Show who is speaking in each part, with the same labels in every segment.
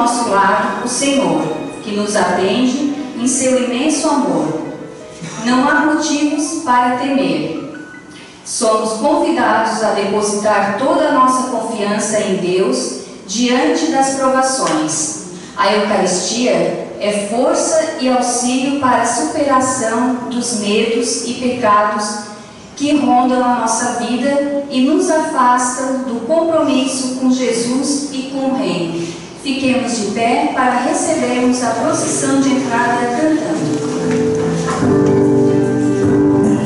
Speaker 1: nosso lado o Senhor, que nos atende em seu imenso amor. Não há motivos para temer. Somos convidados a depositar toda a nossa confiança em Deus diante das provações. A Eucaristia é força e auxílio para a superação dos medos e pecados que rondam a nossa vida e nos afastam do compromisso com Jesus e com o Reino. Fiquemos de pé para recebermos a procissão de entrada cantando.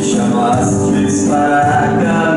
Speaker 2: Chamaste para
Speaker 3: cantar.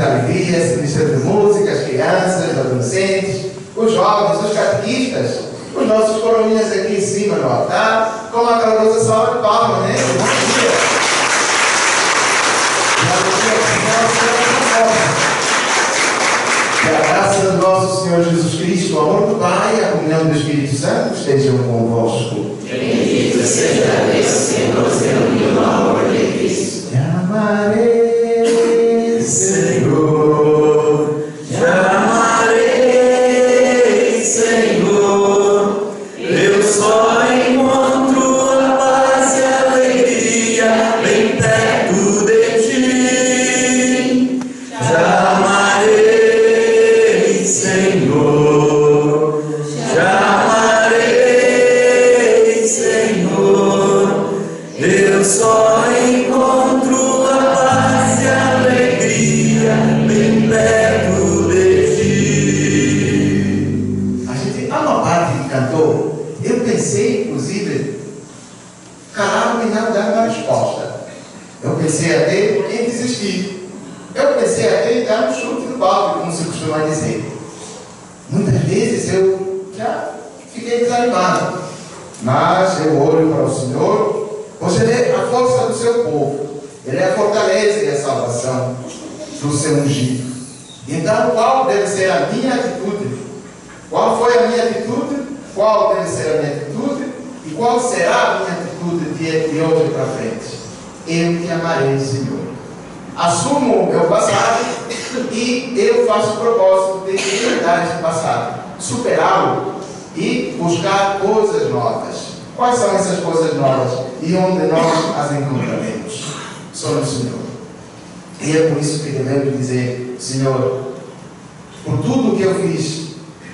Speaker 3: muita alegria Ministério de Música, as crianças, os adolescentes, os jovens, os catequistas, os nossos coroinhas aqui em cima no altar, com a calorosa salva de palmas, né? Bom dia! Que a graça do nosso Senhor Jesus Cristo, o amor do Pai e a comunhão do Espírito Santo estejam convosco.
Speaker 4: Bendito seja Deus que nos reuniu amor de Cristo.
Speaker 3: Te amarei.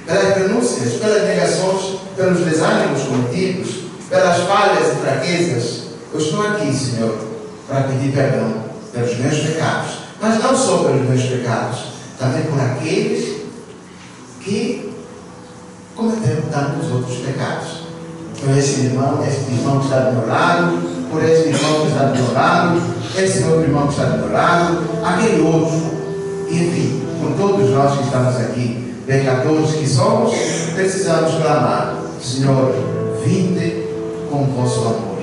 Speaker 4: Pelas renúncias, pelas negações, pelos desânimos cometidos, pelas falhas e fraquezas, eu estou aqui, Senhor, para pedir perdão pelos meus pecados. Mas não só pelos meus pecados, também por aqueles que cometeram tantos outros pecados. Por esse irmão, irmão que está do meu lado, por esse irmão que está do meu lado, esse outro irmão que está do meu lado, aquele outro. Enfim, por todos nós que estamos aqui, pecadores que somos, precisamos clamar, Senhor, vinde com o vosso amor.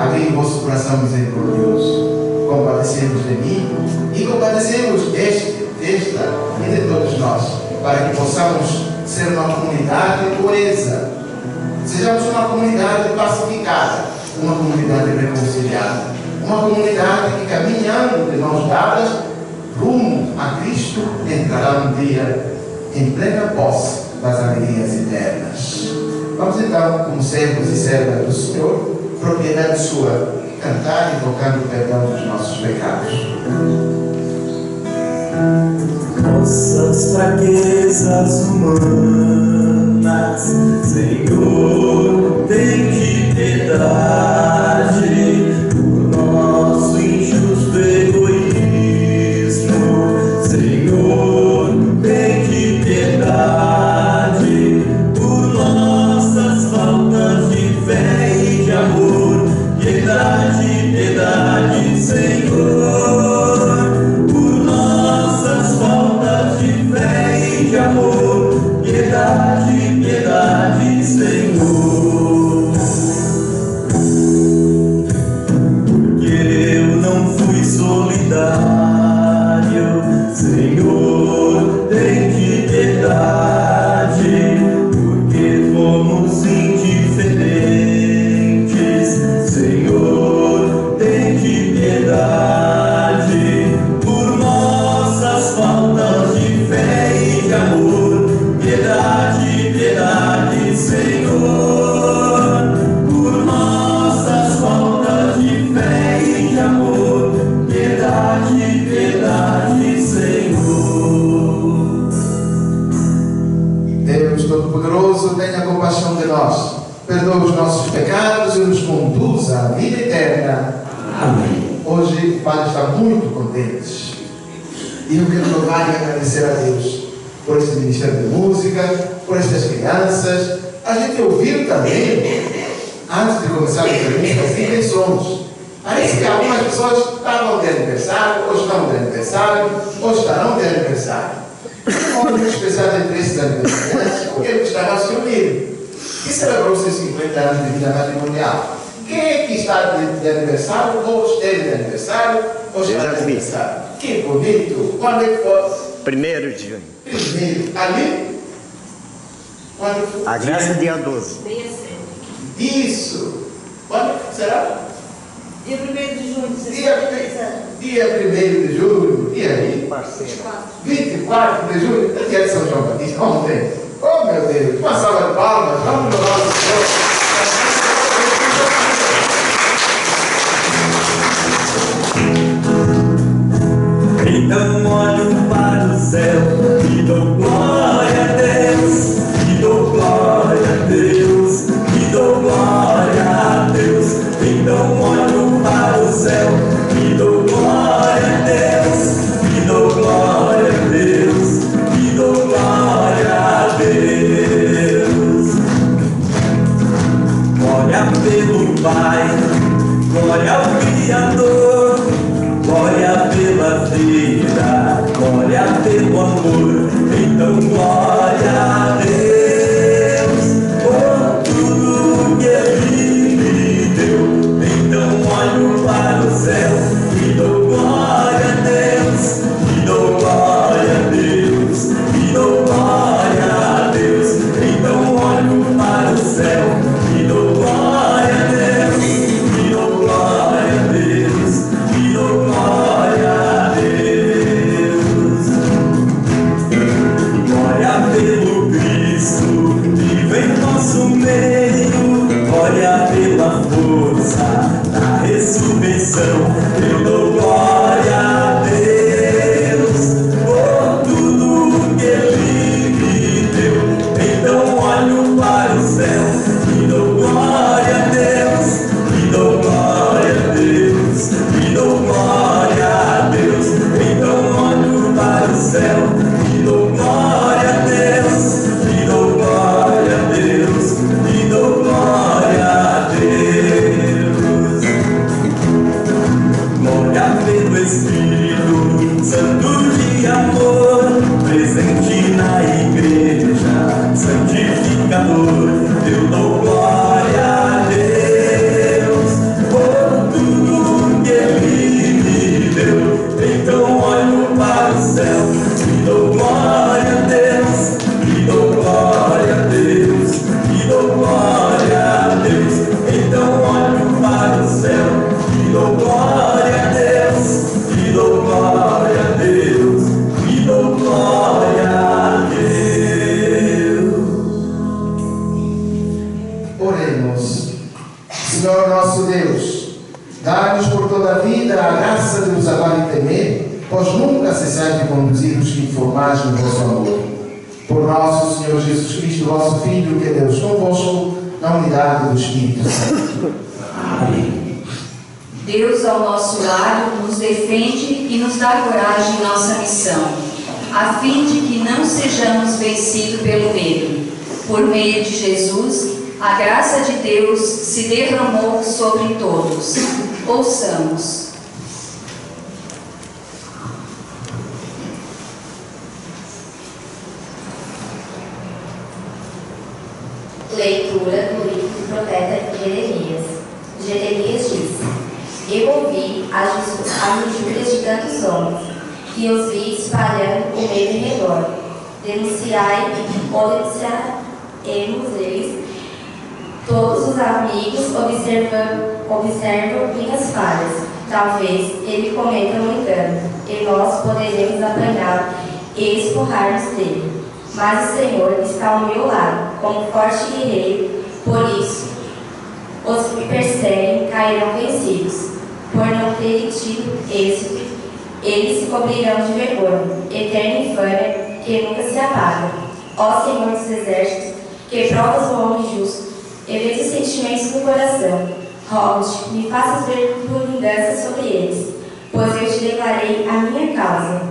Speaker 4: Abri o vosso coração misericordioso. Compadecemos de mim e compadecemos deste, desta e de todos nós, para que possamos ser uma comunidade coesa. Sejamos uma comunidade pacificada, uma comunidade reconciliada, uma comunidade que caminhando de mãos dadas rumo a Cristo entrará um dia em plena posse das alegrias eternas. Vamos então, como servos e servas do Senhor, propriedade sua, cantar tocar o perdão dos nossos pecados.
Speaker 3: Nossas fraquezas humanas, Senhor, tem de piedade
Speaker 4: Ministério de Música, por estas crianças. A gente ouviu também, antes de começar a entrevista, assim quem somos. Parece que algumas pessoas estavam de aniversário, ou estão de aniversário, ou estarão de aniversário. Onde especial de interesses aniversariantes, porque ele estará se unindo. Que celebrou seus 50 anos de vida matrimonial. Quem é que está de, de aniversário, ou esteve de aniversário, ou está de aniversário? Que bonito! Quando é que foi?
Speaker 5: Primeiro de junho.
Speaker 4: Primeiro, ali? Quando?
Speaker 5: A graça dia 12.
Speaker 4: Isso! Quando será?
Speaker 6: Dia 1 de junho,
Speaker 4: Dia,
Speaker 6: 63 anos.
Speaker 4: dia 1 de julho, e aí?
Speaker 5: Parceiro.
Speaker 4: 24 de julho, é dia de São João Batista, ontem. Oh meu Deus, uma salva de palmas, vamos louvar o Senhor.
Speaker 3: Então 一溫暖，別等我。Santo. Deus
Speaker 1: ao nosso lado nos defende e nos dá coragem em nossa missão, a fim de que não sejamos vencidos pelo medo. Por meio de Jesus, a graça de Deus se derramou sobre todos. Ouçamos.
Speaker 7: Leitura do livro do profeta Jeremias. Jeremias disse: Eu ouvi as, injúrias de tantos homens, e os vi espalhando o medo em redor. Denunciai denunciaremos eles. Todos os amigos observam, observam minhas falhas. Talvez ele cometa um engano, e nós poderemos apanhá-lo e esforrar-nos dele. Mas o Senhor está ao meu lado, como forte guerreiro, por isso os que perseguem cairão vencidos. Por não terem tido êxito, eles se cobrirão de vergonha, eterna infâmia que nunca se apaga. Ó Senhor dos exércitos, que provas o homem justo, e vês os sentimentos do coração. Rogo-te, me faças ver tua vingança sobre eles, pois eu te declarei a minha causa.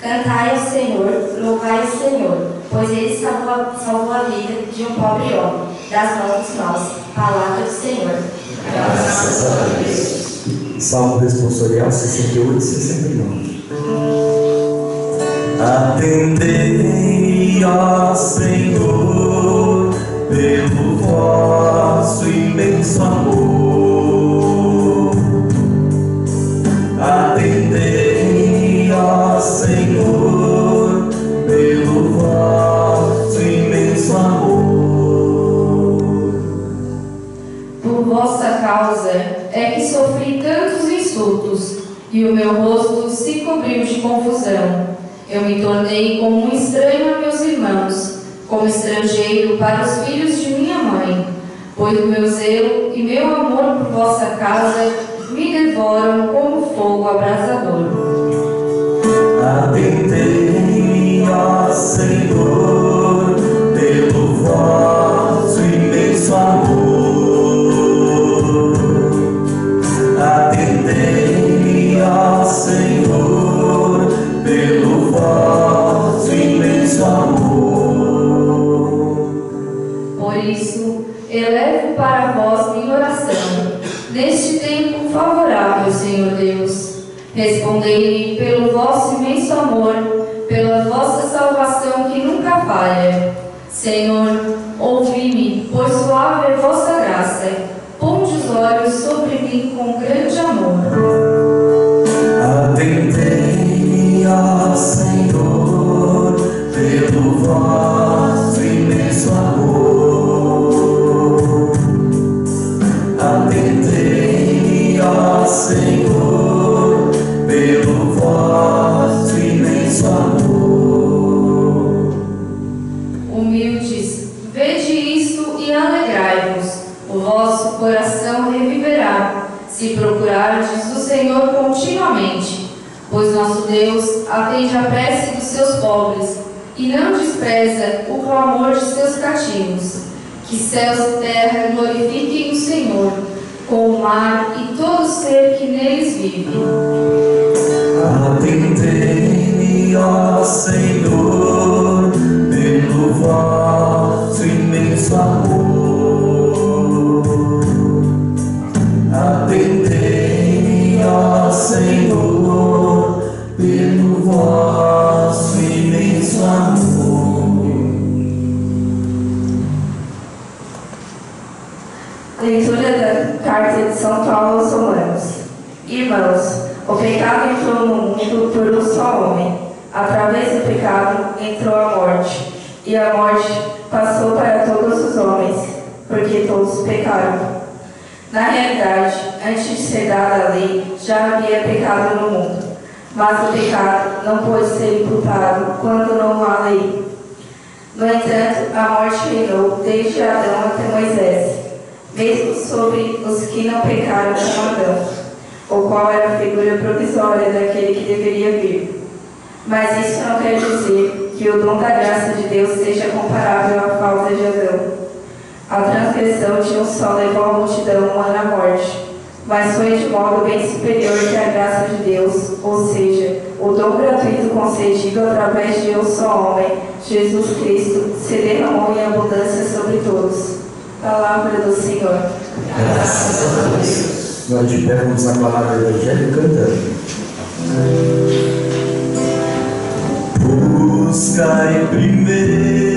Speaker 7: Cantai ao Senhor, louvai o Senhor, pois ele salvou, salvou a vida de um pobre homem, das mãos dos maus. Palavra do Senhor.
Speaker 8: Graças a Deus.
Speaker 3: Salmo responsorial 68 e 69. Atendei, ó Senhor, pelo vosso imenso amor.
Speaker 9: E o meu rosto se cobriu de confusão. Eu me tornei como um estranho a meus irmãos, como estrangeiro para os filhos de minha mãe. Pois o meu zelo e meu amor por vossa causa me devoram como fogo abrasador.
Speaker 3: Atendei, ó Senhor, pelo vosso imenso amor.
Speaker 9: Elevo para vós minha oração, neste tempo favorável, Senhor Deus. Respondei-me pelo vosso imenso amor, pela vossa salvação que nunca falha. Senhor, ouvi-me, pois suave é vossa graça. Ponde os olhos sobre mim com grande coração reviverá, se procurar
Speaker 10: Senhor continuamente, pois nosso Deus atende a prece dos seus pobres e não despreza o clamor de seus cativos. Que céus e terra glorifiquem o Senhor, com o mar e todo ser que neles vive.
Speaker 3: Atendei-me, ó Senhor,
Speaker 9: Leitura da carta de São Paulo aos Romanos. Irmãos, o pecado entrou no mundo por um só homem. Através do pecado entrou a morte, e a morte passou para todos os homens, porque todos pecaram. Na realidade, antes de ser dada a lei, já havia pecado no mundo. Mas o pecado não pôde ser imputado quando não há lei. No entanto, a morte reinou desde Adão até Moisés, mesmo sobre os que não pecaram como Adão, o qual era a figura provisória daquele que deveria vir. Mas isso não quer dizer que o dom da graça de Deus seja comparável à falta de Adão. A transgressão de um só levou a multidão humana à morte, mas foi de modo bem superior que a graça de Deus, ou seja, o dom gratuito concedido através de um só homem, Jesus Cristo, se derramou em abundância sobre todos. Palavra do Senhor.
Speaker 3: Graças a Deus. Nós de pé vamos aclamar o Evangelho cantando. Buscai primeiro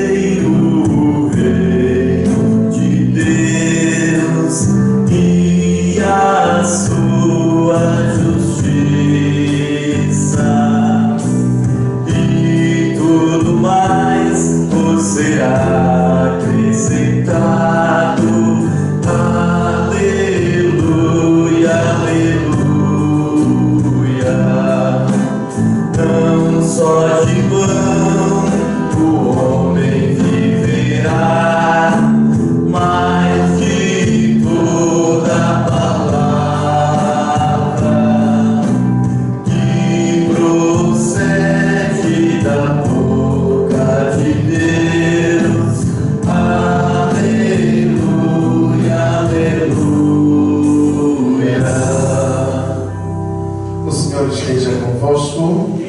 Speaker 4: convosco.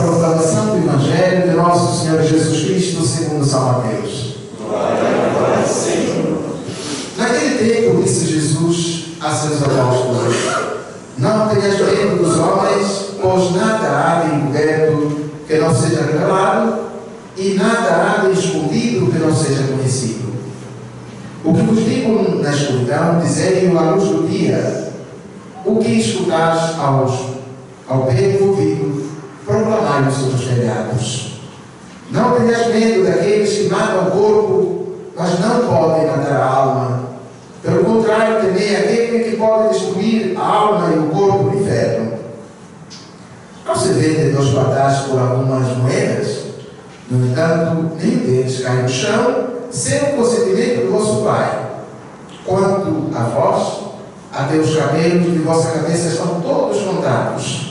Speaker 4: Proclamação do Evangelho de nosso Senhor Jesus Cristo segundo São Mateus. Naquele tempo disse Jesus a seus apóstolos: Não tenhas medo dos homens, pois nada há de encoberto que não seja revelado, e nada há de escondido que não seja conhecido. O que vos digo na escuridão, dizei-o à luz do dia. O que escutais aos, ao bem ouvido, proclamai-o sobre os telhados. Não tenhas medo daqueles que matam o corpo, mas não podem matar a alma. Pelo contrário, temei aquele que pode destruir a alma e o corpo no inferno. Não se vende dois patadas por algumas moedas? No entanto, nenhum deles cai no chão, sem o consentimento do vosso Pai. Quanto a vós, até os cabelos de vossa cabeça estão todos contados.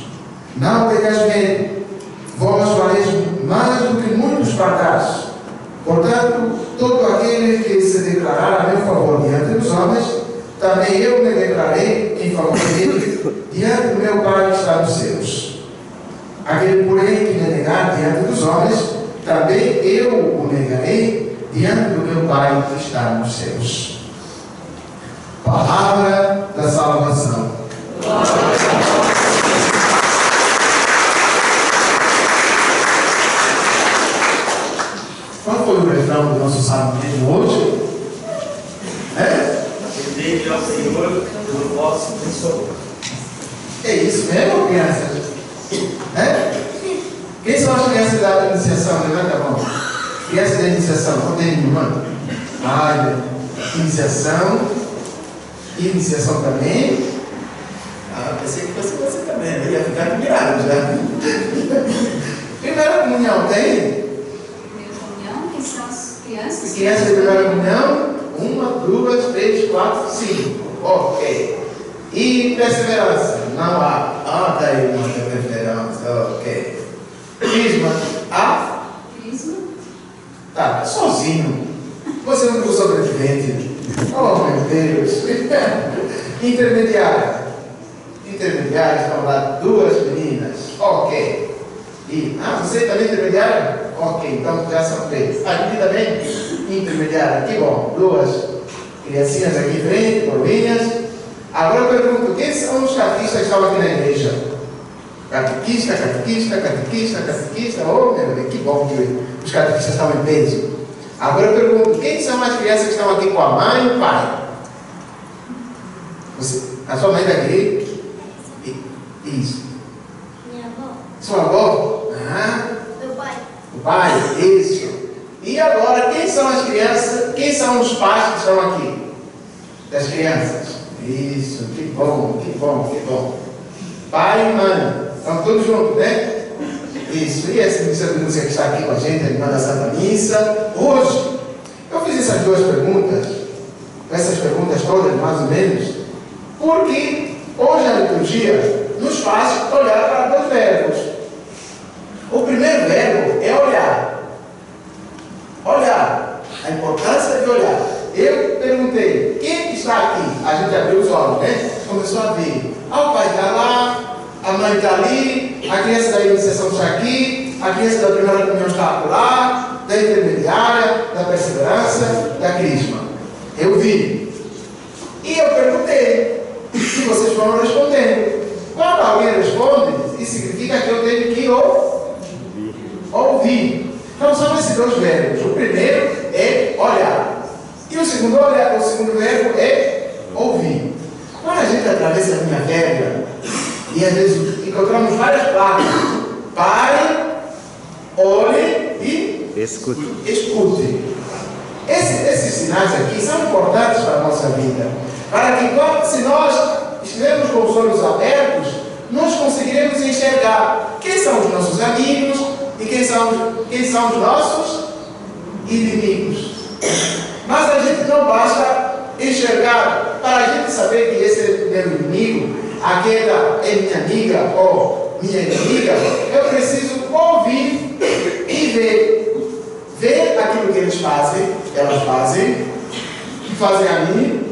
Speaker 4: Não tenhas medo, vós valeis mais do que muitos pardais. Portanto, todo aquele que se declarar a meu favor diante dos homens, também eu me declarei em favor dele diante do meu Pai que está nos céus. Aquele, porém, que me negar diante dos homens, também eu o negarei diante do meu Pai que está nos céus. Palavra da salvação. Qual foi o refrão do nosso mesmo hoje? É?
Speaker 11: Atendei ao Senhor por vosso consolo.
Speaker 4: É isso mesmo, crianças? É? Quem são as crianças da iniciação? Levanta a mão. Crianças da iniciação, não tem nenhuma? Ah, iniciação. Iniciação também. Ah, pensei que fosse você também, eu ia ficar admirado já. Primeira comunhão tem?
Speaker 1: Primeira comunhão, quem são as crianças?
Speaker 4: Crianças de comunhão? Uma, duas, três, quatro, cinco. Ok. E perseverança? Não há. Ah, tá aí uma perseverança, ok. Crisma? Há?
Speaker 1: Crisma?
Speaker 4: Tá, sozinho. Você não é sobrevivente. Oh, meu Deus. Intermediária. Intermediária, estão lá duas meninas. Ok. E, ah, você também é intermediária? Ok, então já são três. Aqui também? Intermediária. Que bom. Duas criancinhas aqui frente, novinhas. Agora eu pergunto, quem são os catequistas que estão aqui na igreja? Catequista, catequista, catequista, catequista. Oh, meu Deus, que bom que os catequistas estão em peso. Agora eu pergunto, quem são as crianças que estão aqui com a mãe e o pai? Você, a sua mãe está aqui? Isso.
Speaker 12: Minha avó.
Speaker 4: Sua avó? Ah,
Speaker 12: pai.
Speaker 4: isso. E agora, quem são as crianças? Quem são os pais que estão aqui? Das crianças. Isso, que bom, que bom, que bom. Pai e mãe, estão todos juntos, né? Isso, e essa missa de música que está aqui com a gente, a irmã da Santa Missa. Hoje, eu fiz essas duas perguntas, essas perguntas todas, mais ou menos, porque hoje a liturgia nos faz olhar para dois verbos. O primeiro verbo é olhar. Olhar. A importância de olhar. Eu perguntei, quem está aqui? A gente abriu os olhos, né? Começou a ver. Ah, o pai está lá, a mãe está ali, a criança da iniciação está aqui, a criança da primeira comunhão está lá, da intermediária, da perseverança, da crisma. Eu vi. E eu perguntei, e vocês foram respondendo. Quando alguém responde, isso significa que eu tenho que ouvir. Ouvir. Então são esses dois verbos. O primeiro é olhar. E o segundo, olhar, o segundo verbo é ouvir. Quando a gente atravessa a linha velha, e às vezes encontramos várias placas. Pare, olhe e
Speaker 13: Escute.
Speaker 4: escute. Esse- esses sinais aqui são importantes para a nossa vida. Para que, se nós estivermos com os olhos abertos, nós conseguiremos enxergar quem são os nossos amigos e quem são, quem são os nossos inimigos. Mas a gente não basta enxergar para a gente saber que esse é meu inimigo, aquela é minha amiga ou minha inimiga, eu preciso ouvir e ver. Ver aquilo que eles fazem, elas fazem, que fazem a mim,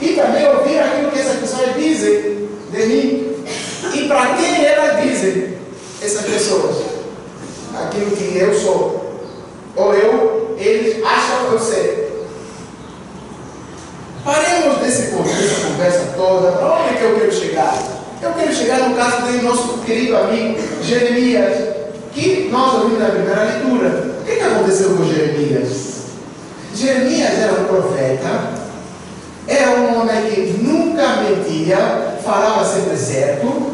Speaker 4: e também ouvir aquilo que essas pessoas dizem de mim. E para quem elas dizem, essas pessoas? Aquilo que eu sou. Ou eu, eles acham eu ser. Paremos desse dessa conversa toda. Para onde é que eu quero chegar? Eu quero chegar no caso do nosso querido amigo Jeremias, que nós ouvimos na primeira leitura. O que, que aconteceu com Jeremias? Jeremias era um profeta, era um homem que nunca mentia, falava sempre certo,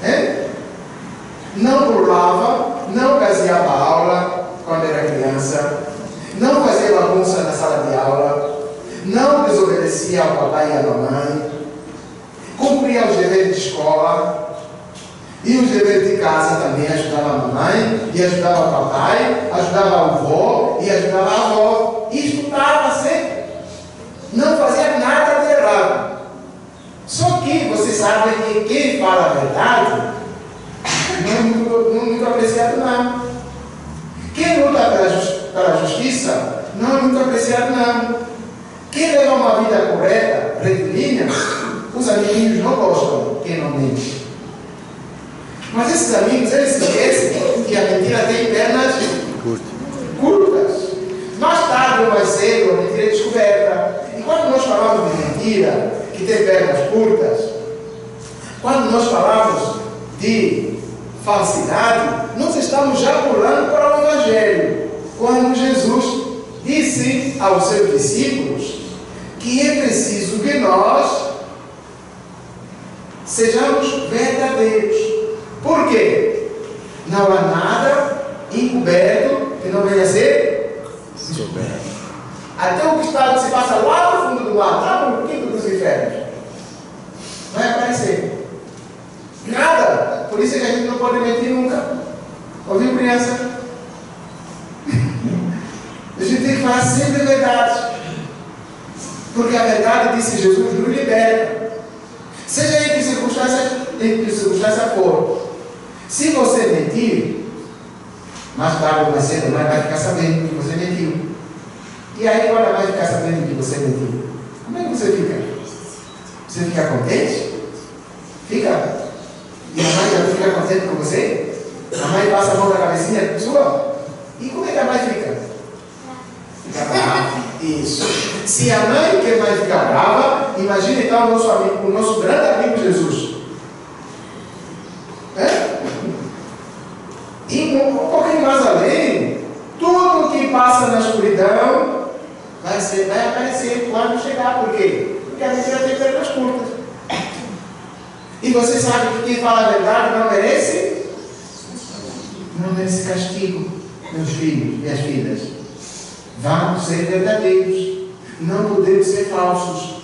Speaker 4: né? não burlava, não gaseava aula quando era criança, não fazia bagunça na sala de aula, não desobedecia ao papai e à mamãe, cumpria os deveres de escola. E os deveres de casa também ajudava a mamãe e ajudava o papai, ajudava a avó e ajudava a avó. E estudava sempre. Não fazia nada de errado. Só que você sabe que quem fala a verdade não é muito, muito apreciado não. Quem luta pela, pela justiça não é muito apreciado não. Quem leva uma vida correta, retilínea, os amiguinhos não gostam, quem não mente. Mas esses amigos, eles esquecem que a mentira tem pernas curtas. Mais tarde ou mais cedo, a mentira é descoberta. E quando nós falamos de mentira, que tem pernas curtas, quando nós falamos de falsidade, nós estamos já pulando para o Evangelho. Quando Jesus disse aos seus discípulos que é preciso que nós sejamos verdadeiros. Por quê? Não há nada encoberto que não venha a ser até o que está, se passa lá no fundo do mar, lá no quinto dos infernos, vai aparecer. Por isso é que a gente não pode mentir nunca. Ouviu, criança? A gente tem que falar sempre a verdade. Porque a verdade, disse Jesus, nos liberta. Seja em que circunstância, em que circunstância for. Se você mentir, mais tarde ou mais cedo, mais vai ficar sabendo que você mentiu. E aí, quando vai ficar sabendo que você mentiu, como é que você fica? Você fica contente? Fica? E a mãe já fica contente com você? A mãe passa a mão na cabecinha sua? E como é que a mãe fica? Fica brava. Isso. Se a mãe que vai ficar brava, imagine então o nosso amigo, o nosso grande amigo Jesus. É? E um pouquinho mais além, tudo que passa na escuridão vai, ser, vai aparecer quando chegar. Por quê? Porque a gente já tem pernas curtas. E você sabe que quem fala a verdade não merece? Não merece castigo, meus filhos, minhas filhas. Vamos ser verdadeiros. Não podemos ser falsos.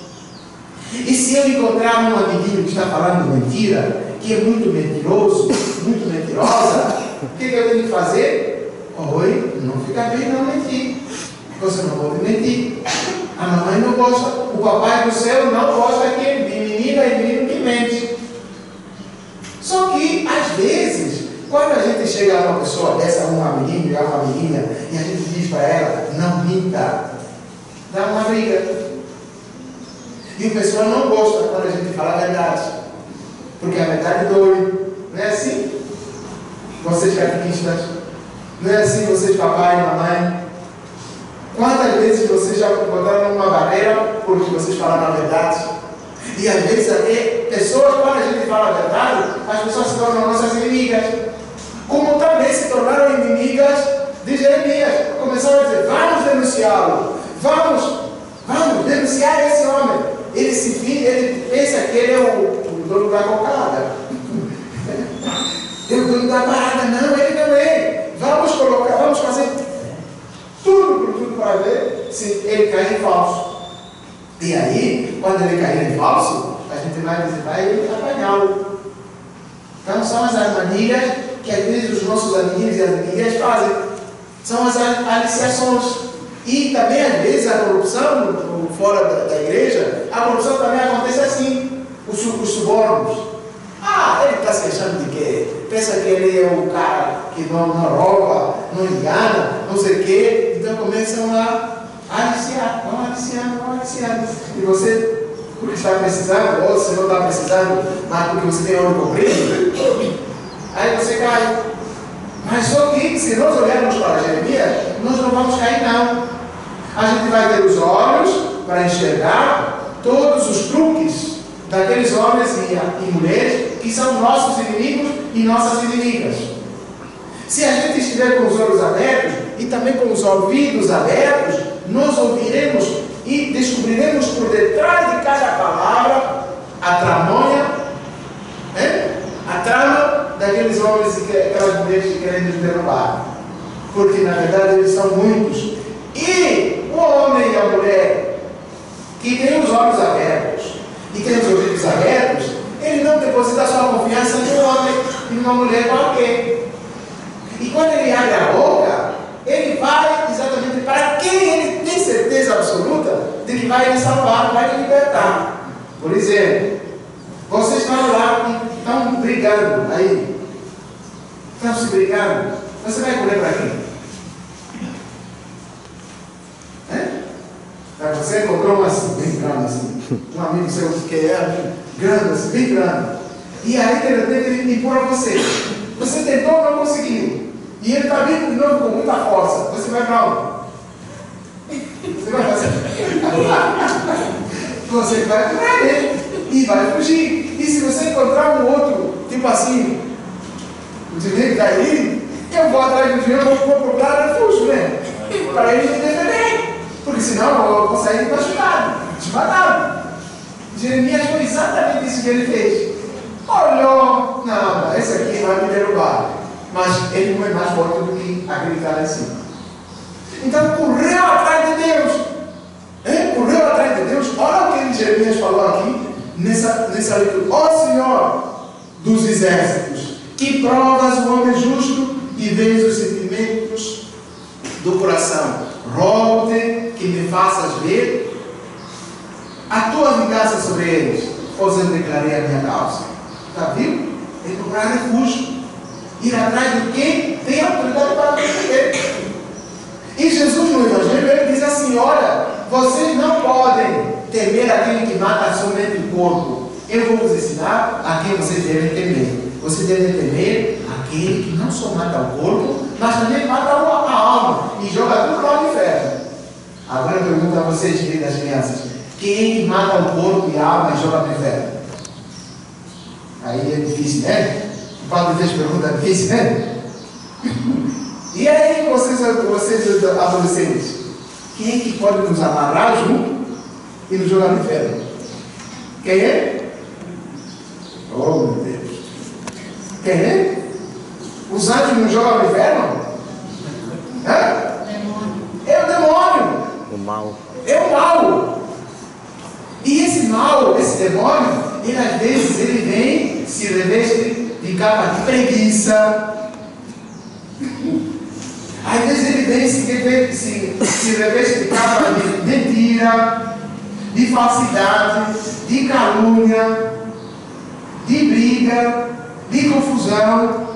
Speaker 4: E se eu encontrar um amiguinho que está falando mentira, que é muito mentiroso, muito mentirosa, o que, eu tenho que fazer? Oi, não fica bem não mentir. Você não pode mentir. A mamãe não gosta, o papai do céu não gosta de menina e menino que mente. Só que, às vezes, quando a gente chega a uma pessoa dessa, uma menina, uma menina, e a gente diz para ela, não minta, dá uma briga. E o pessoal não gosta quando a gente fala a verdade. Porque a verdade dói. Não é assim? Vocês catequistas, não é assim vocês, papai e mamãe? Quantas vezes vocês já encontraram uma barreira porque vocês falaram a verdade? E às vezes até pessoas, quando a gente fala a verdade, as pessoas se tornam nossas inimigas. Como também se tornaram inimigas de Jeremias. Começaram a dizer, vamos denunciá-lo. Vamos, vamos denunciar esse homem. Ele se finge, ele pensa que ele é o, o dono da cocada. É o dono da parada, não, ele também. Vamos colocar, vamos fazer tudo por tudo para ver se ele cai em falso. E aí, quando ele cair em falso, a gente vai e apanhá-lo. Então são as armadilhas que às vezes os nossos amiguinhos e amiguinhas fazem. São as aliciações. E também às vezes a corrupção, fora da, da igreja, a corrupção também acontece assim. Os, os subornos. Ah, ele está se queixando de quê? Pensa que ele é o cara que não, não rouba, não engana, não sei o quê. Então começam a aliciar, vão aliciando, vão aliciando. E você, porque está precisando, ou se não está precisando, mas porque você tem olho comprido, aí você cai. Mas que, se nós olharmos para Jeremias, nós não vamos cair, não. A gente vai ter os olhos para enxergar todos os truques daqueles homens e, mulheres que são nossos inimigos e nossas inimigas. Se a gente estiver com os olhos abertos e também com os ouvidos abertos, nós ouviremos e descobriremos por detrás de cada palavra a tramonha, a trama daqueles homens e aquelas mulheres que querem nos derrubar. Porque na verdade eles são muitos. E o homem e a mulher que tem os olhos abertos e tem os ouvidos abertos, ele não deposita sua confiança em um homem e numa mulher qualquer. E quando ele abre a boca, ele vai exatamente para quem ele tem certeza absoluta de que vai lhe salvar, vai lhe libertar. Por exemplo, vocês estão lá e estão brigando aí. Estão se brigando. Você vai correr para quem? É? Você encontrou uma assim, bem grande assim. Um amigo seu que é grande, assim, bem grande. E aí de repente ele empurra você. Você tentou, não conseguiu. E ele está vindo de novo com muita força. Você vai para onde? Você vai fazer. você vai para ele e vai fugir. E se você encontrar um outro, tipo assim, o direito daí, eu vou atrás do dinheiro, vou procurar refúgio, né? Para ele me defender. Porque senão eu vou sair machucado, desmatado. Jeremias foi exatamente isso que ele fez. Olhou, não, esse aqui vai me derrubar. Mas ele não é mais forte do que acreditar em si. Então correu atrás de Deus. É? Correu atrás de Deus. Olha o que Jeremias falou aqui nessa, nessa leitura. Ó Senhor dos exércitos, que provas o homem justo e vês os sentimentos do coração. Rogo-te que me faças ver a tua vingança sobre eles. pois eu declarei a minha causa. Está viu? É procurar refúgio. Ir atrás de quem tem autoridade para defender. E Jesus no Evangelho ele diz assim: olha, vocês não podem temer aquele que mata somente o corpo. Eu vou vos ensinar a quem vocês devem temer. Vocês devem temer aquele que não só mata o corpo, mas também mata a alma e joga tudo lá no inferno. Agora eu pergunto a vocês, queridas crianças: quem é que mata o corpo e a alma e joga no inferno? Aí é difícil, né? O Paulo Deus pergunta difícil, né? E aí, vocês, vocês adolescentes, quem é que pode nos amarrar junto e nos jogar no inferno? Quem é? Oh, meu Deus. Quem é? Os anjos nos jogam no inferno? Hã? É o demônio.
Speaker 12: O mal.
Speaker 4: É o mal. E esse mal, esse demônio, ele às vezes ele vem, se reveste de capa de preguiça. Às vezes ele vem se, se, se reveste de capa de mentira, de falsidade, de calúnia, de briga, de confusão,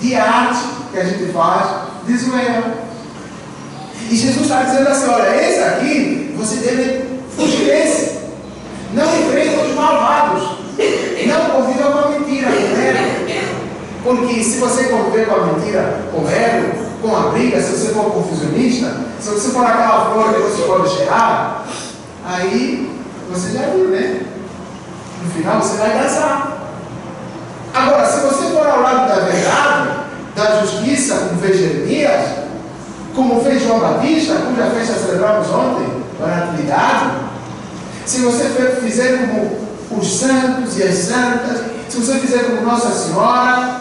Speaker 4: de arte que a gente faz, de zoeira. E Jesus está dizendo assim: olha, esse aqui, você deve fugir desse. Não enfrenta os malvados. Não conviva com a mentira, ela. Porque se você conviver com a mentira, com ela, com a briga, se você for confusionista, se você for aquela flor que você pode cheirar, aí você já viu, né? No final você vai dançar. Agora, se você for ao lado da verdade, da justiça, como fez Jeremias, como fez João Batista, cuja festa celebramos ontem, na Natividade, se você fizer como os santos e as santas, se você fizer como Nossa Senhora,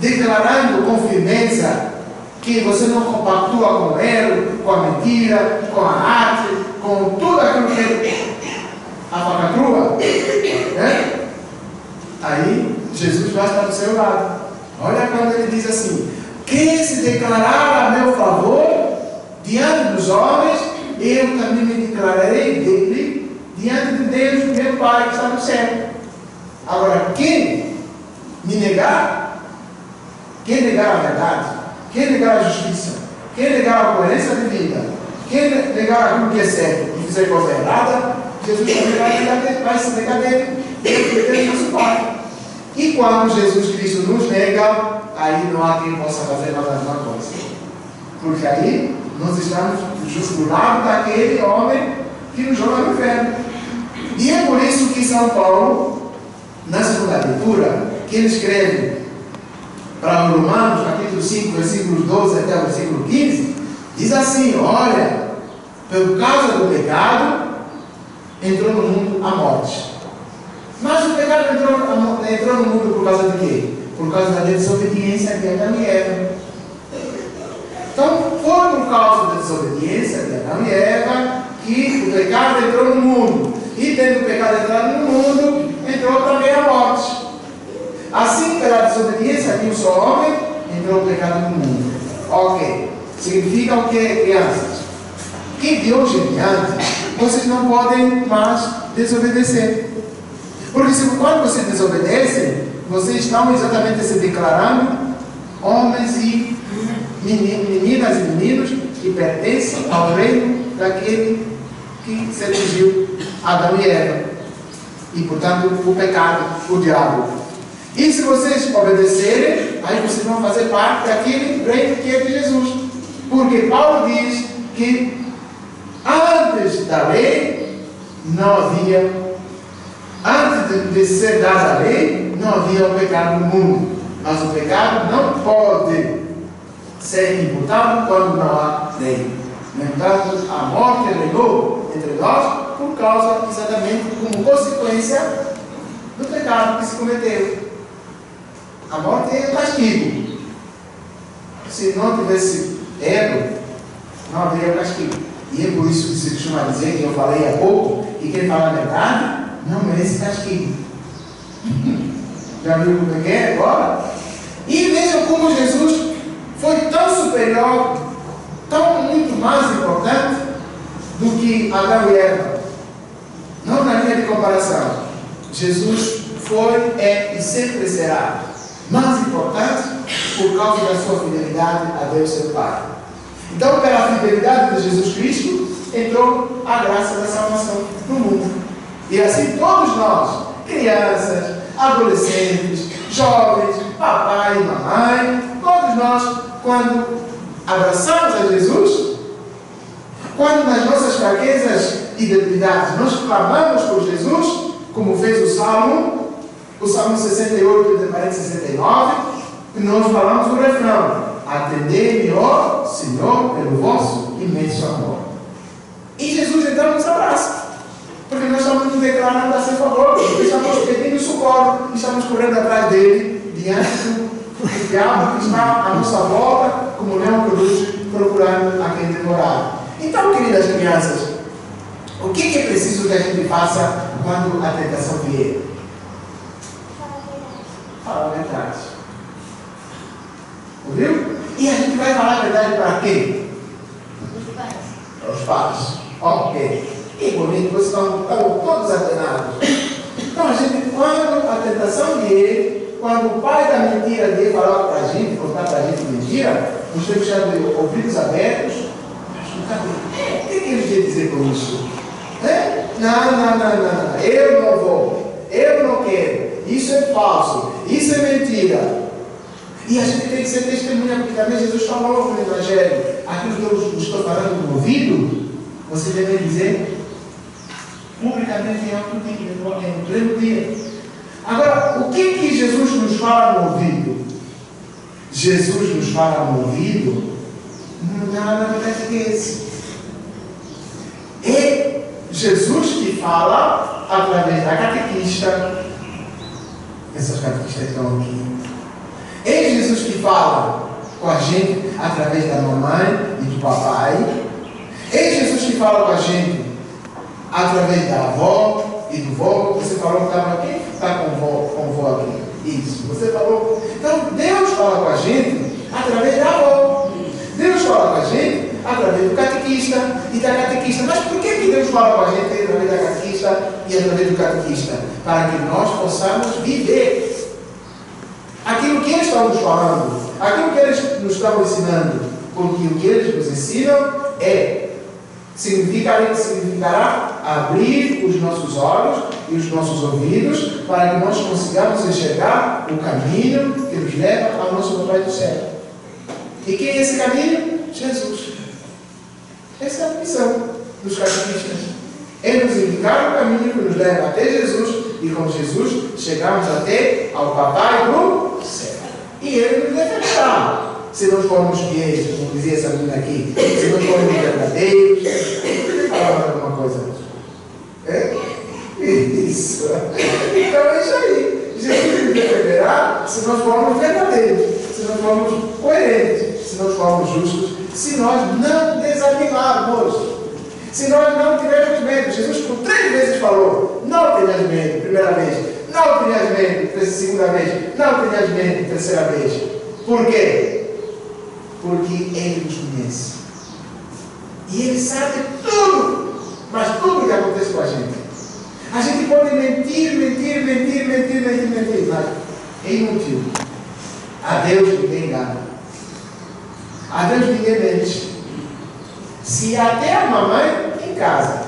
Speaker 4: declarando com firmeza que você não compactua com o erro, com a mentira, com a arte, com tudo aquilo que a facatrua, né? aí Jesus vai estar do seu lado. Olha quando ele diz assim: quem se declarar a meu favor diante dos homens, eu também me declararei dele diante de Deus, meu Pai que está no céu. Agora, quem me negar, quem negar a verdade, quem negar a justiça, quem negar a coerência de vida, quem negar aquilo que é certo e fizer coisa errada, Jesus também vai, negar, vai se negar dele, é nosso Pai. E quando Jesus Cristo nos nega, aí não há quem possa fazer mais a mesma coisa. Porque aí nós estamos do lado daquele homem que nos joga no inferno. E é por isso que São Paulo, na segunda leitura, que ele escreve para os Romanos, capítulo 5, versículos 12 até o versículo 15, diz assim: Olha, por causa do pecado, entrou no mundo a morte. Mas o pecado entrou, entrou no mundo por causa de quê? Por causa da desobediência de Adão e Eva. Então, foi por causa da desobediência de Adão e Eva que o pecado entrou no mundo. E tendo o pecado entrado no mundo, entrou também a morte. Assim, pela desobediência de um só homem, entrou o pecado no mundo. Ok. Significa o que, crianças? Que de hoje em diante, vocês não podem mais desobedecer. Porque se, quando vocês desobedecem, vocês estão exatamente se declarando homens e meninas e meninos que pertencem ao reino daquele que seduziu Adão e Eva. E, portanto, o pecado, o diabo. E se vocês obedecerem, aí vocês vão fazer parte daquele reino que é de Jesus. Porque Paulo diz que antes da lei não havia, antes de, de ser dada a lei, não havia o pecado no mundo. Mas o pecado não pode ser imputado quando não há lei. No entanto, a morte reinou entre nós por causa, exatamente, como consequência do pecado que se cometeu. A morte é castigo. Se não tivesse erro, não haveria castigo. E é por isso que se costuma dizer, que eu falei há pouco, que quem fala a verdade não merece castigo. Já viu como é que é agora? E vejam como Jesus foi tão superior, tão muito mais importante do que Adão e Eva. não na linha de comparação. Jesus foi, é e sempre será mais importante por causa da sua fidelidade a Deus seu Pai. Então, pela fidelidade de Jesus Cristo, entrou a graça da salvação no mundo. E assim todos nós, crianças, adolescentes, jovens, papai e mamãe, todos nós, quando abraçamos a Jesus, quando nas nossas fraquezas e debilidades nós clamamos por Jesus, como fez o Salmo, o Salmo 68, de 69, nós falamos o refrão: Atendei-me, ó Senhor, pelo vosso imenso amor. E Jesus então nos abraça. Porque nós estamos declarando a seu favor, estamos pedindo socorro, estamos correndo atrás dele, diante do diabo que está à nossa volta, como leão cruz, procurando a quem devorar. Então, queridas crianças, o que é preciso que a gente faça quando a tentação vier? Fala a verdade. Ouviu? E a gente vai falar a verdade para quem? Para os pais. Ok. Que bonito, vocês estão, estão todos atenados. Então, a gente, quando a tentação vier, quando o pai da mentira vier falar para a gente, contar para a gente mentira, nós temos que ter ouvidos abertos para escutar. O que, que ele quer dizer com isso? É? Não, não, não, não, eu não vou, eu não quero, isso é falso, isso é mentira. E a gente tem que ser testemunha, porque também Jesus falou no Evangelho, aquilo que eu estou falando no ouvido, você deve dizer publicamente em alto dia, em pleno dia. Agora, o que que Jesus nos fala no ouvido? Jesus nos fala no ouvido? Não, na verdade é esse. É Jesus que fala através da catequista. Essas catequistas estão aqui. É Jesus que fala com a gente através da mamãe e do papai. É Jesus que fala com a gente através da avó e do vô. Você falou que estava aqui? Está com vó, com vó aqui. Isso. Você falou. Então Deus fala com a gente através da avó. Deus fala com a gente através do catequista e da catequista. Mas por que, que Deus fala com a gente através da catequista e através do catequista? Para que nós possamos viver aquilo que eles estão nos falando, aquilo que eles nos estão ensinando. Porque o que eles nos ensinam é significará, significará abrir os nossos olhos e os nossos ouvidos para que nós consigamos enxergar o caminho que nos leva ao nosso Pai do céu. E quem é esse caminho? Jesus. Essa é a missão dos catequistas. É nos indicar o caminho que nos leva até Jesus e com Jesus chegamos até ao Papai do E Ele nos defenderá. Se nós formos fiéis, como dizia essa menina aqui, se nós formos verdadeiros, falar alguma coisa. É? Isso. Então é isso aí. Jesus nos defenderá se nós formos verdadeiros, se nós formos coerentes, se nós formos justos, se nós não desanimarmos. Se nós não tivermos medo, Jesus por três vezes falou: não tenhas medo, primeira vez, não medo, segunda vez, não medo, terceira vez. Por quê? Porque Ele nos conhece. E Ele sabe tudo, mas tudo que acontece com a gente. A gente pode mentir, mentir, mentir, mentir, mentir, mentir, mas é inútil. A Deus ninguém engana. A Deus ninguém mente. Se até a mamãe em casa,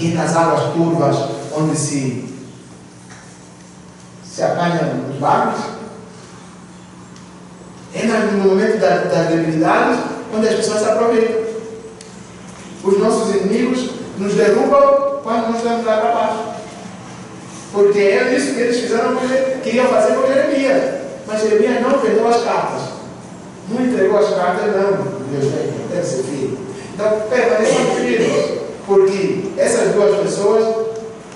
Speaker 4: que nas águas turvas, onde se, se apanham os barcos, é no momento das da debilidades onde as pessoas se aproveitam. Os nossos inimigos nos derrubam quando nós estamos lá para baixo. Porque é isso que eles fizeram, queriam fazer com Jeremias. Mas Jeremias não perdeu as cartas. Não entregou as cartas, não. Deus deve ser filho. Então, permaneçam firmes. Porque essas duas pessoas,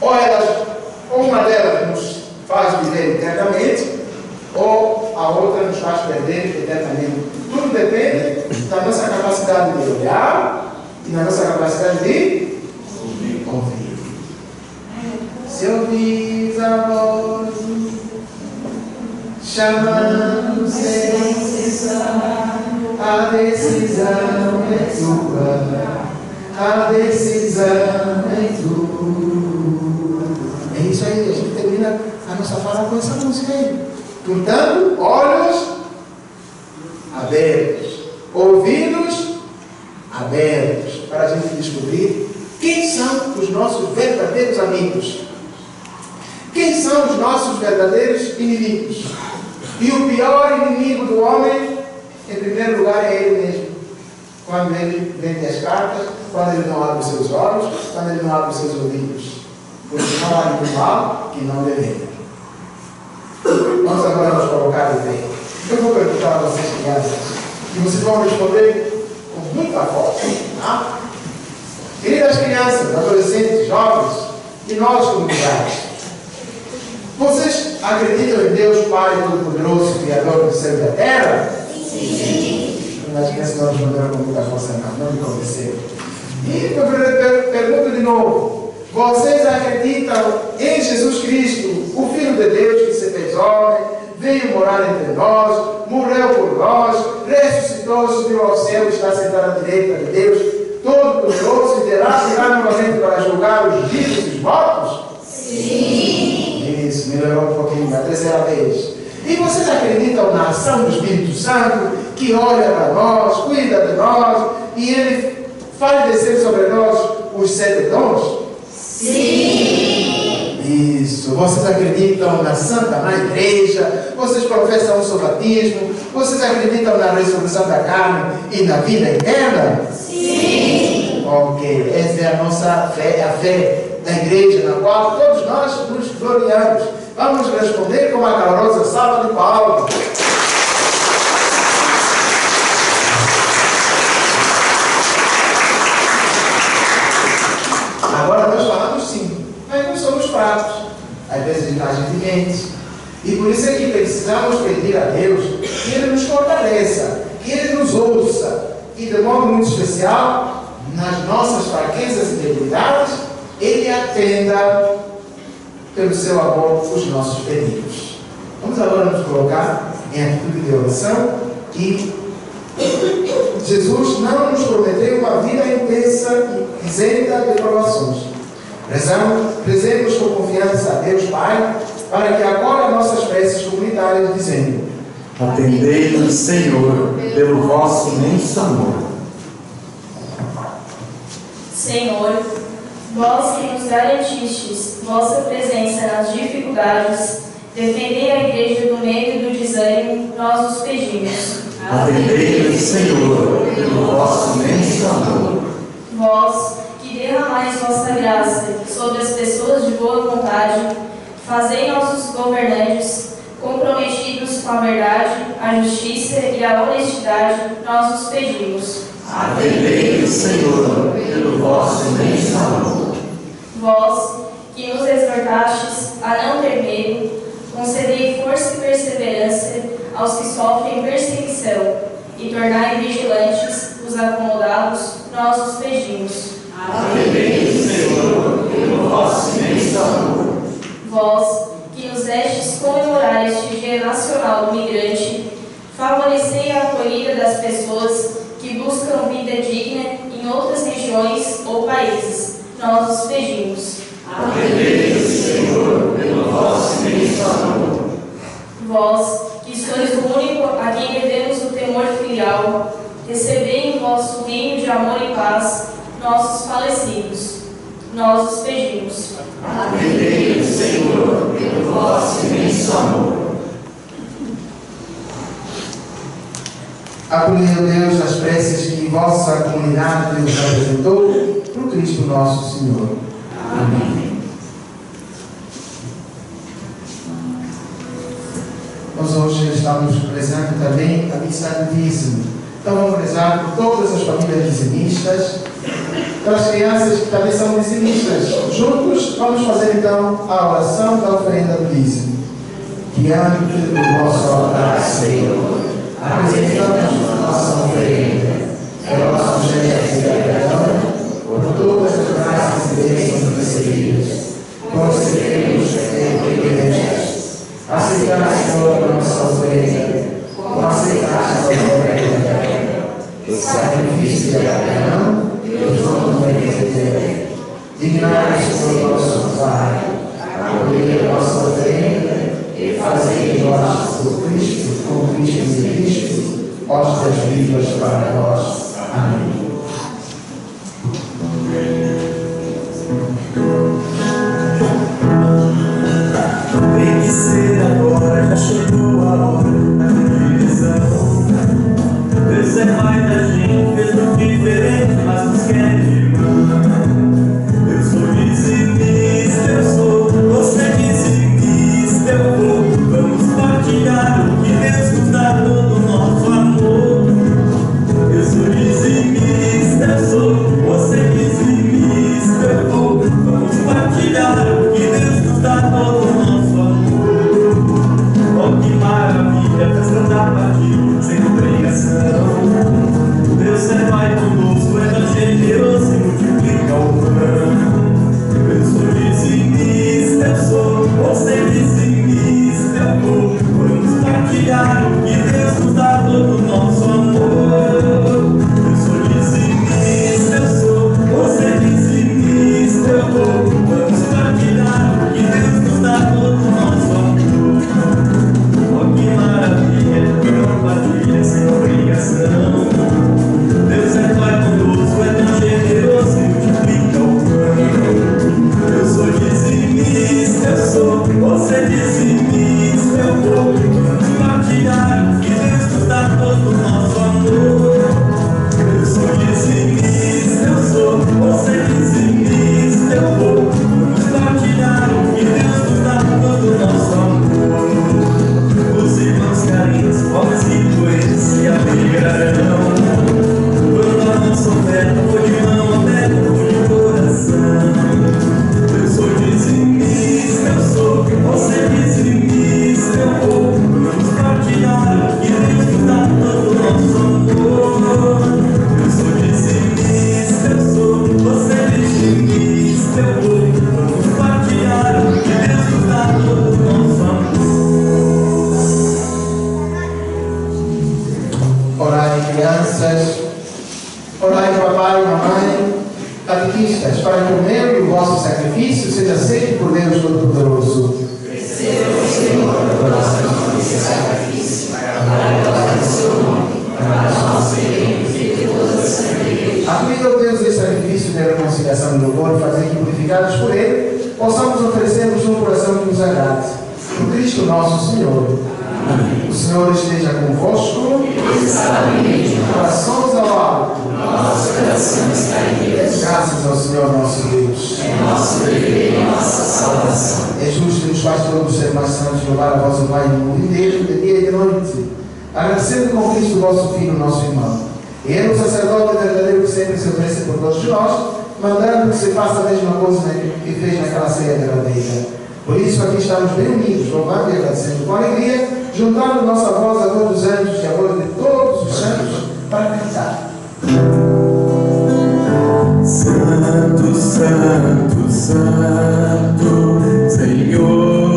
Speaker 4: ou elas, uma delas nos faz viver eternamente, ou a outra nos faz perder eternamente. Tudo depende da nossa capacidade de olhar e da nossa capacidade de ouvir. Se ouvis a voz chamando sem cessar, a decisão é tua, a decisão é tua. É isso aí, a gente termina a nossa fala com essa música aí. Portanto, olhos abertos, ouvidos abertos, para a gente descobrir quem são os nossos verdadeiros amigos. Quem são os nossos verdadeiros inimigos? E o pior inimigo do homem, em primeiro lugar, é ele mesmo. Quando ele vende as cartas, quando ele não abre seus olhos, quando ele não abre seus ouvidos. Porque não há nenhum mal que não lhe Vamos agora nos colocar de pé. Eu vou perguntar a vocês, crianças, e vocês vão responder com muita força. Tá? Queridas crianças, adolescentes, jovens e nós comunidades, vocês acreditam em Deus Pai Todo-Poderoso, Criador do céu e da terra? Sim. As crianças não responderam com muita força, não, não me convenceram. E eu pergunto de novo: vocês acreditam em Jesus Cristo, o Filho de Deus que se fez homem, veio morar entre nós, morreu por nós, ressuscitou, subiu ao céu, está sentado à direita de Deus, Todo-Poderoso, e terá virá novamente para julgar os vivos e os mortos?
Speaker 7: Sim.
Speaker 4: Isso, melhorou um pouquinho, na terceira vez. E vocês acreditam na ação do Espírito Santo, que olha para nós, cuida de nós, e ele faz descer sobre nós os sete dons?
Speaker 7: Sim.
Speaker 4: Isso. Vocês acreditam na Santa na Igreja? Vocês professam o seu batismo? Vocês acreditam na ressurreição da carne e na vida eterna?
Speaker 7: Sim.
Speaker 4: Ok. Essa é a nossa fé, a fé da igreja na qual todos nós nos gloriamos. Vamos responder com uma calorosa salva de palmas. Agora nós falamos sim, mas não somos fracos. Às E por isso é que precisamos pedir a Deus que Ele nos fortaleça, que Ele nos ouça. E de modo muito especial, nas nossas fraquezas e debilidades, Ele atenda pelo seu amor os nossos pedidos. Vamos agora nos colocar em atitude de oração e Jesus não nos prometeu uma vida intensa e isenta de provações. Rezamos, rezemos com confiança a Deus Pai, para que acolha nossas preces comunitárias, dizendo:
Speaker 3: Atendei-nos, Senhor, pelo vosso imenso amor.
Speaker 12: Senhor, vós que nos garantistes vossa presença nas dificuldades, defendei a igreja do medo e do desânimo, nós os pedimos.
Speaker 3: Atendei-nos, Senhor, pelo vosso imenso amor.
Speaker 12: Vós, que derramais vossa graça sobre as pessoas de boa vontade, fazei nossos governantes comprometidos com a verdade, a justiça e a honestidade, nós os pedimos.
Speaker 3: Atendei-nos, Senhor, pelo vosso imenso amor.
Speaker 12: Vós, que nos exortastes a não ter medo, Concedei força e perseverança aos que sofrem perseguição e tornai vigilantes os acomodados, nós os pedimos.
Speaker 8: Atendei, Senhor, pelo vosso imenso amor.
Speaker 12: Vós, que nos destes comemorar este Dia Nacional do Migrante, favorecei a acolhida das pessoas que buscam vida digna em outras regiões ou países. Nós os pedimos.
Speaker 8: Atendei, Senhor, pelo vosso imenso amor.
Speaker 12: Vós, que sois o único a quem devemos o temor filial, recebei em vosso reino de amor e paz nossos falecidos. Nós os pedimos.
Speaker 8: Atendei, Senhor, pelo vosso imenso amor.
Speaker 4: Acolhei, Deus, as preces que vossa comunidade nos apresentou por Cristo nosso Senhor.
Speaker 8: Amém.
Speaker 4: Nós hoje estamos rezando também a missa do dízimo. Então vamos rezar por todas as famílias dizimistas, pelas crianças que também são dizimistas. Juntos vamos fazer então a oração da oferenda do dízimo. Diante do vosso altar, Senhor, apresentamos a nossa oferenda, é o nosso gesto de gratidão por todas as graças e bênçãos recebidas. Concedemos o privilégio aceitar, Senhor, a nossa oferenda, como aceitaste a oferenda, o sacrifício de Abraão, não vai receber. Dignai, Senhor, nosso Pai, acolher a nossa oferenda e fazer em nós, por Cristo, com Cristo e Cristo, vivas para nós. Amém.
Speaker 3: Tem que ser agora, já chegou a hora da divisão. É pai da gente, tudo diferente,
Speaker 8: Senhor
Speaker 4: esteja convosco.
Speaker 8: Está no meio de nós,
Speaker 4: Corações ao alto.
Speaker 8: nosso coração está em Deus.
Speaker 4: Graças ao Senhor nosso Deus.
Speaker 8: É nosso dever e nossa salvação.
Speaker 4: É justo que nos faz todos ser mais santos, louvar a vosso Pai no mundo inteiro, de dia e de noite. Agradecendo com Cristo, vosso Filho, nosso irmão. Ele, o sacerdote verdadeiro que sempre se oferece por todos nós, mandando que se faça a mesma coisa que fez naquela ceia derradeira. Por isso, aqui estamos bem unidos, louvando e agradecendo com alegria, juntando nossa voz a todos os anjos e a voz de todos os santos para cantar.
Speaker 3: Santo, Santo, Santo, Senhor,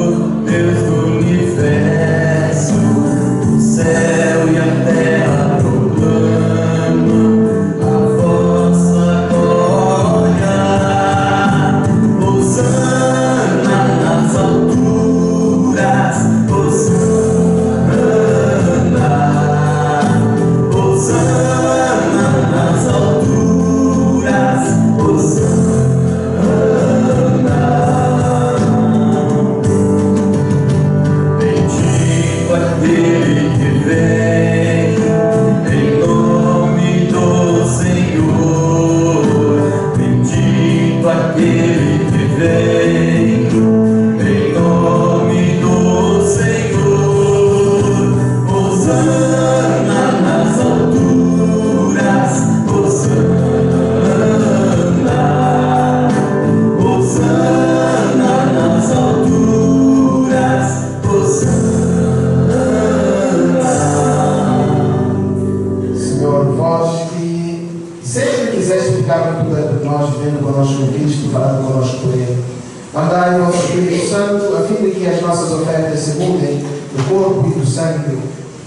Speaker 4: sangue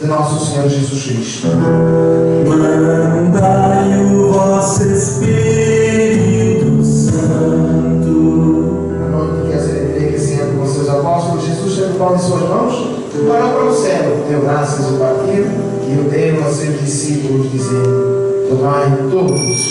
Speaker 4: de nosso Senhor Jesus Cristo.
Speaker 3: Mandai o vosso Espírito Santo.
Speaker 4: Na noite que a serenidade que sendo com seus apóstolos, Jesus tendo pão em suas mãos, parou para o céu, deu graças ao partir e o deu a seus discípulos, dizendo: Tomai todos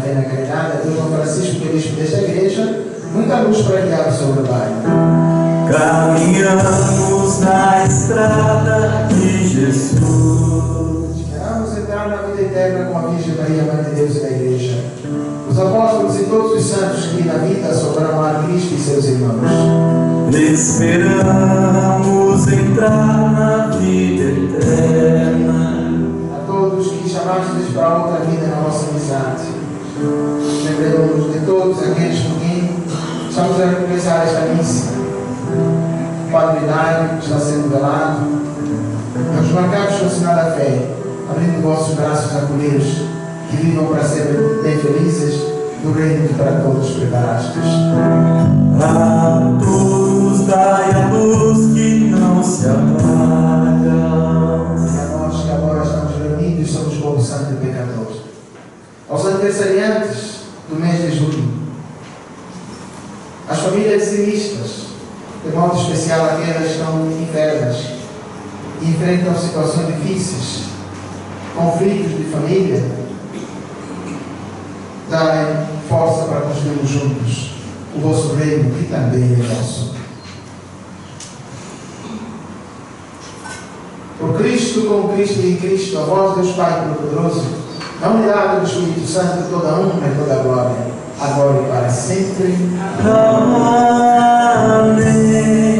Speaker 4: sempre vivo na fé e na caridade, a Deus Dom Francisco, que é bispo desta igreja, muita luz para guiar o seu rebanho.
Speaker 3: Caminhamos na estrada de Jesus.
Speaker 4: Esperamos entrar na vida eterna com a Virgem Maria, Mãe de Deus e da igreja. Os apóstolos e todos os santos que na vida souberam amar Cristo e seus irmãos.
Speaker 3: Esperamos entrar na vida eterna.
Speaker 4: A todos que chamastes para outra vida na nossa amizade. Lembremos de todos aqueles por quem estamos a recomeçar esta missa. O Padre que está sendo velado. Os marcados com o sinal da fé, abrindo vossos braços acolheiros, que vivam para sempre bem felizes no reino que para todos preparastes.
Speaker 3: A todos dai a luz que não se apaga.
Speaker 4: E a nós que agora estamos reunidos e somos como santo e pecadores. Aos aniversariantes do mês de julho, às famílias dizimistas, de modo especial aquelas que estão enfermas e enfrentam situações difíceis, conflitos de família, dai força para construirmos juntos o vosso reino, que também é nosso. Por Cristo, com Cristo e em Cristo, a voz Deus Pai Todo-Poderoso, na unidade do Espírito Santo, toda honra e toda glória, agora e para sempre.
Speaker 3: Amém.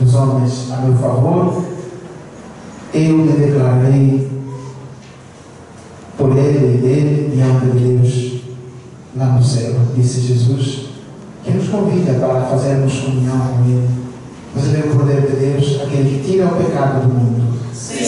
Speaker 4: Dos homens a meu favor, eu me declararei por ele e dele diante de Deus lá no céu, disse Jesus, que nos convida para fazermos comunhão com ele. Mas ele é o poder de Deus, aquele que tira o pecado do mundo.
Speaker 3: Eu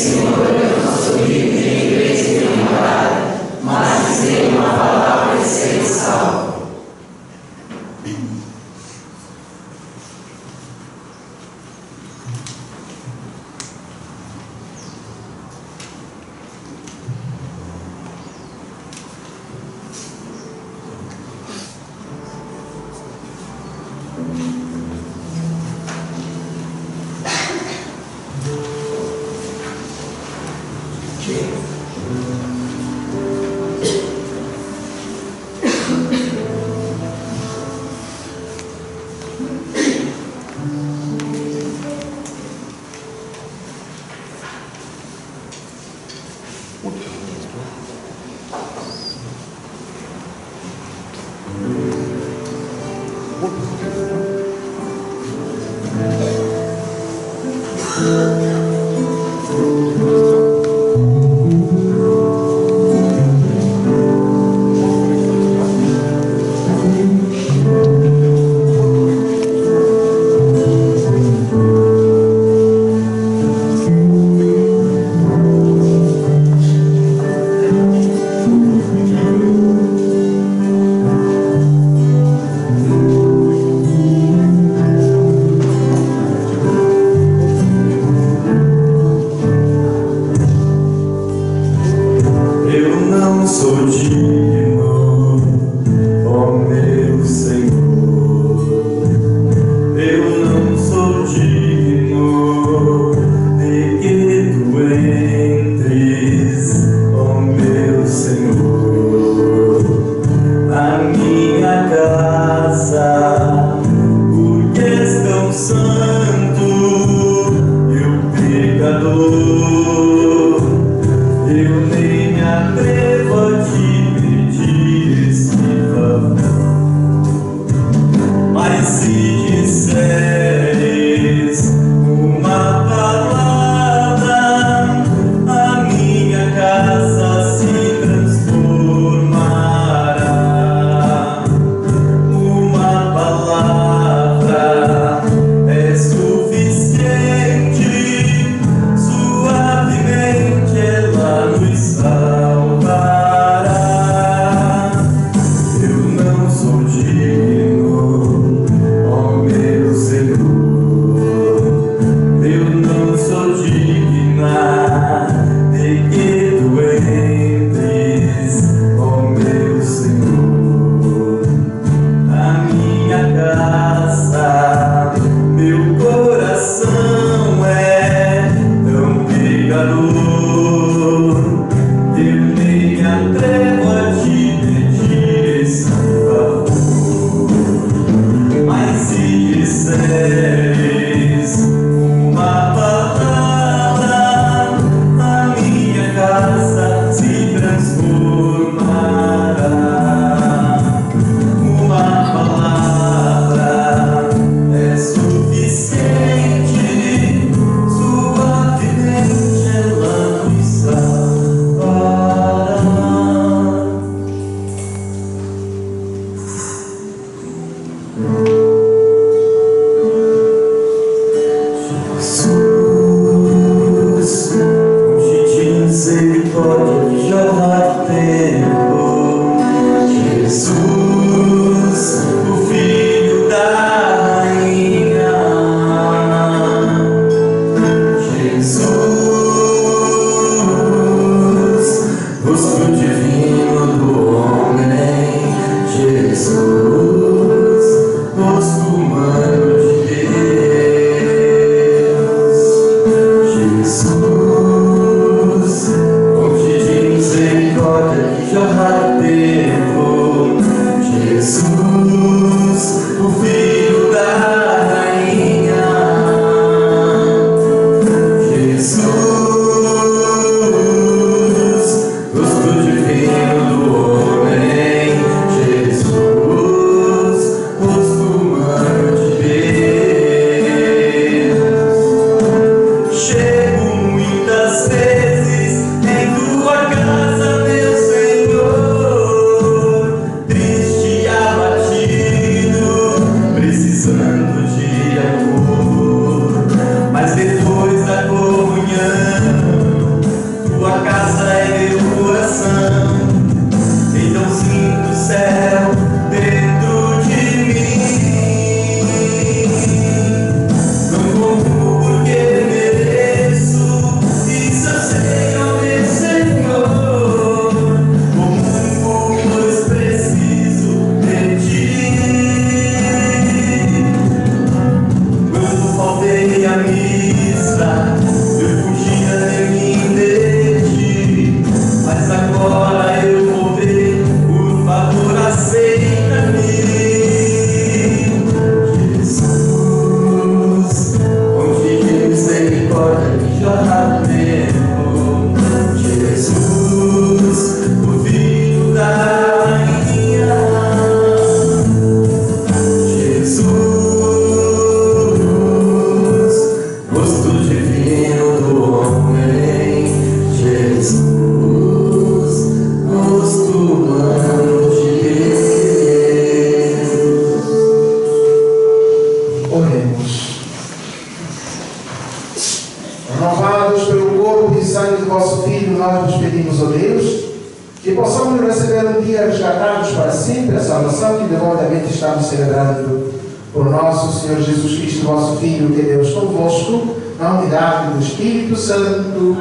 Speaker 3: Espírito de Deus
Speaker 4: convosco, na unidade do Espírito Santo.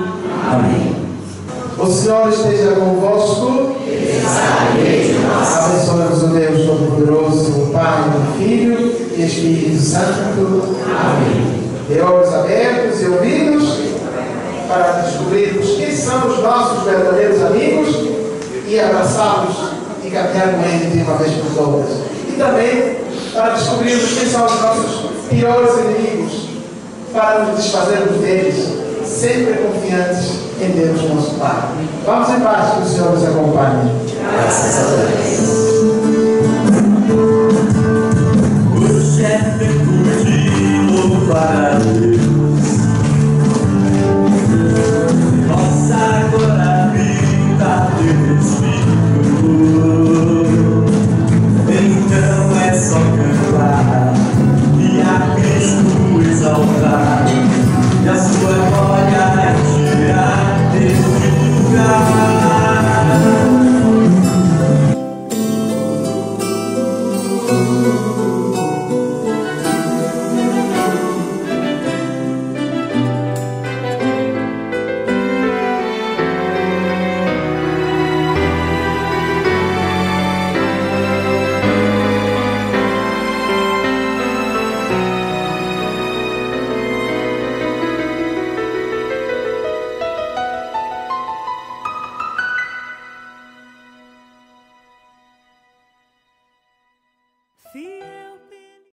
Speaker 4: Amém. O Senhor esteja convosco. Abençoe-nos o Deus Todo-Poderoso, o Pai, o Filho e Espírito Santo. Amém. De olhos abertos e ouvidos para descobrirmos quem são os nossos verdadeiros amigos e abraçá-los e caminhar com eles de uma vez por todas. E também para descobrirmos quem são os nossos piores inimigos, para nos desfazermos deles, sempre confiantes em Deus nosso Pai. Vamos em paz que o Senhor nos acompanhe.
Speaker 8: Graças a Deus.